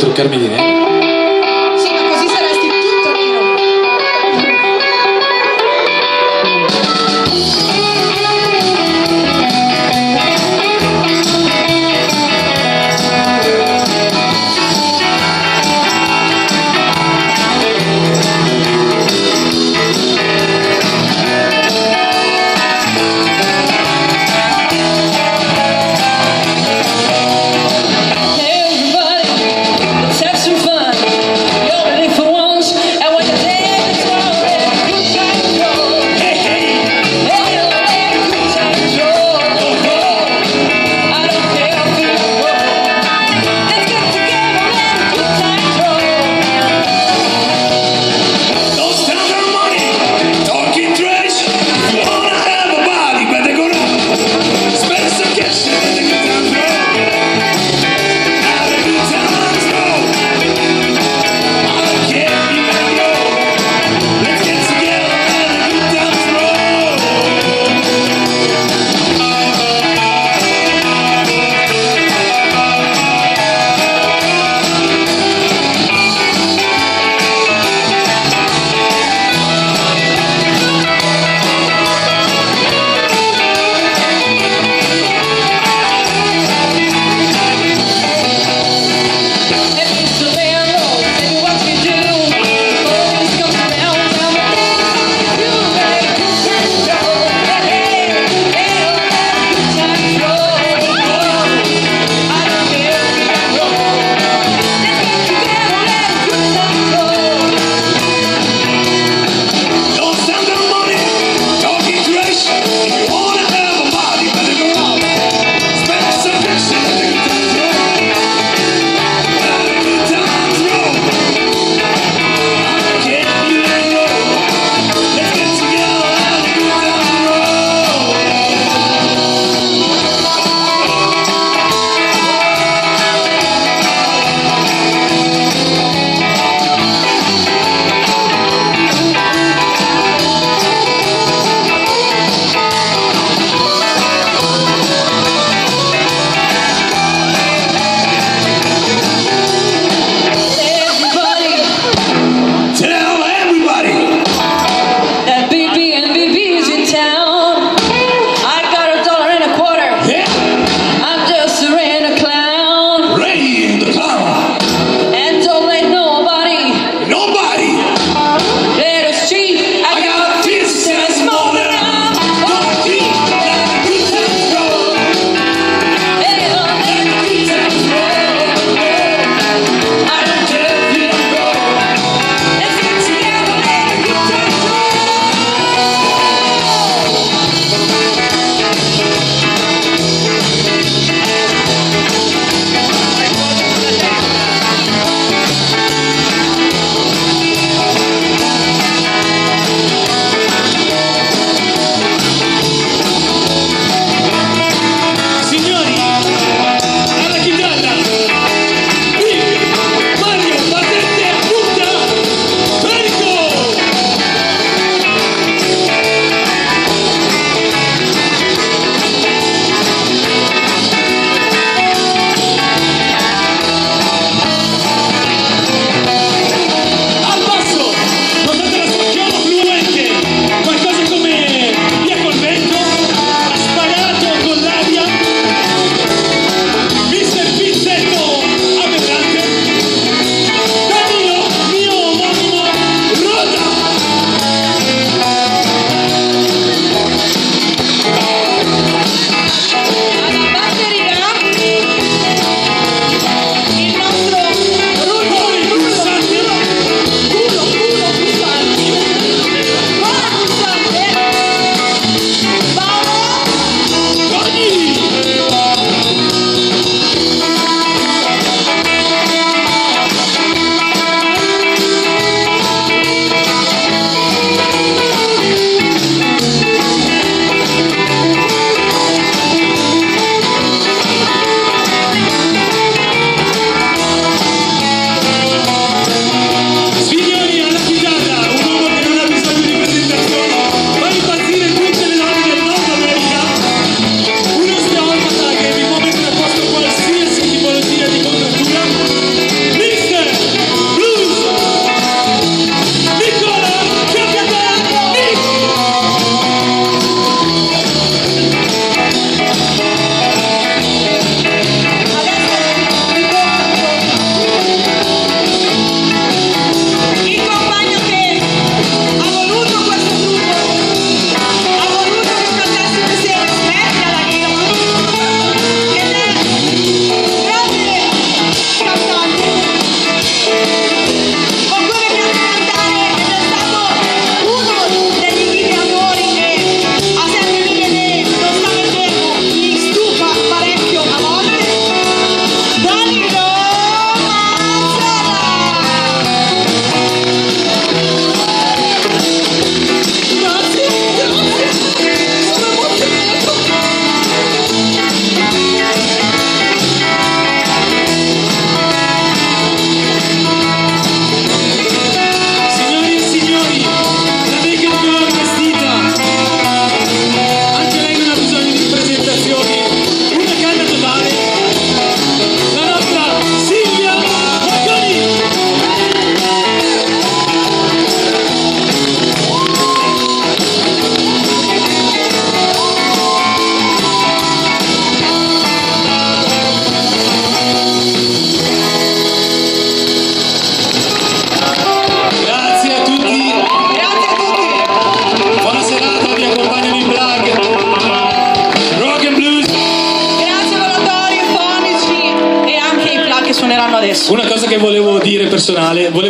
truquear mi dinero. Che volevo dire personale, volevo